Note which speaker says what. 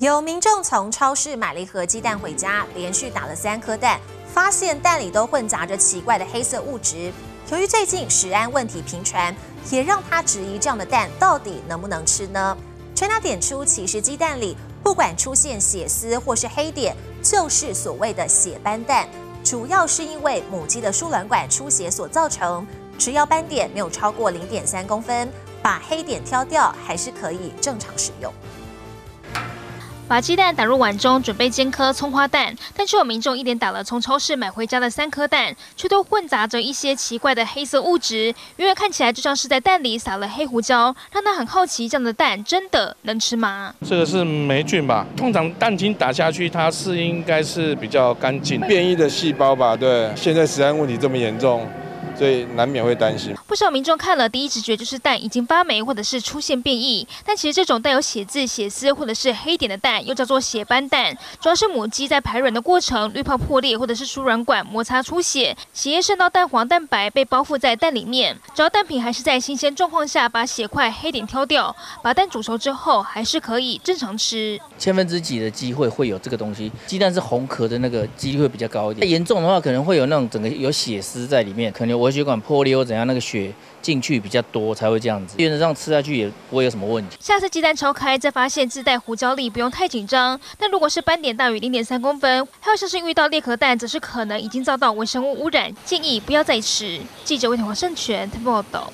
Speaker 1: 有民众从超市买了一盒鸡蛋回家，连续打了三颗蛋，发现蛋里都混杂着奇怪的黑色物质。由于最近食安问题频传，也让他质疑这样的蛋到底能不能吃呢？专家点出，其实鸡蛋里不管出现血丝或是黑点，就是所谓的血斑蛋，主要是因为母鸡的输卵管出血所造成。只要斑点没有超过零点三公分，把黑点挑掉，还是可以正常使用。
Speaker 2: 把鸡蛋打入碗中，准备煎颗葱花蛋，但却有民众一连打了从超市买回家的三颗蛋，却都混杂着一些奇怪的黑色物质，远远看起来就像是在蛋里撒了黑胡椒，让他很好奇，这样的蛋真的能吃吗？
Speaker 3: 这个是霉菌吧？通常蛋清打下去，它是应该是比较干净，
Speaker 4: 变异的细胞吧？对，现在食安问题这么严重。所以难免会担心。
Speaker 2: 不少民众看了，第一直觉就是蛋已经发霉，或者是出现变异。但其实这种带有血渍、血丝或者是黑点的蛋，又叫做血斑蛋，主要是母鸡在排卵的过程，滤泡破裂，或者是输卵管摩擦出血，血液渗到蛋黄蛋白，被包覆在蛋里面。只要蛋品还是在新鲜状况下，把血块、黑点挑掉，把蛋煮熟之后，还是可以正常吃。
Speaker 5: 千分之几的机会会有这个东西？鸡蛋是红壳的那个机会比较高一点。严重的话，可能会有那种整个有血丝在里面，可能我。血管破裂或怎样，那个血进去比较多才会这样子。原则上吃下去也不会有什么问题。
Speaker 2: 下次鸡蛋敲开再发现自带胡椒粒，不用太紧张。但如果是斑点大于零点三公分，还有像是遇到裂壳蛋，则是可能已经遭到微生物污染，建议不要再吃。记者魏天华盛全报道。